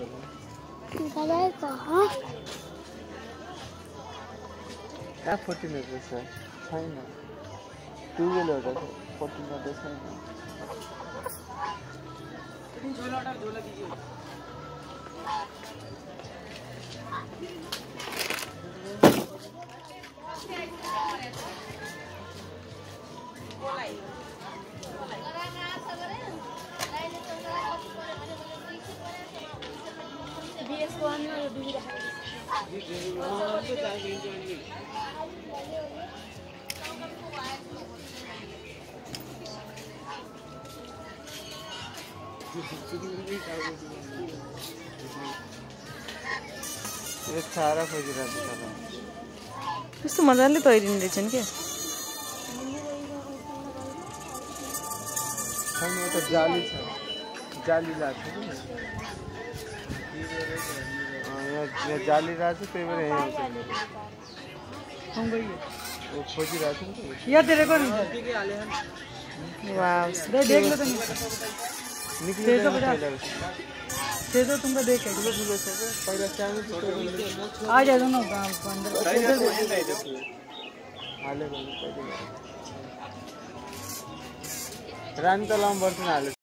गलाय कहाँ कहाँ फोर्टिन रहेछ छैन टु विलर फोर्टिन त छैन बिएसको अन्य दुई यो छारा खोजिरहेको छ त कस्तो मजाले तैरिने रहेछन् क्या जाली छ जाली लाग्छ यहाँ जाली रहेछ त्यही भएर यहीँ आउँछ वो खोजिरहेको छ नि त। या तेरे को वाह देख लो तुम। त्यही त पहिला दे दो तुमको देख। क्या पहिला थियो आ जाए दोनों गाँव को अंदर। पहिले रानी तलामा बस्नु हाल्यो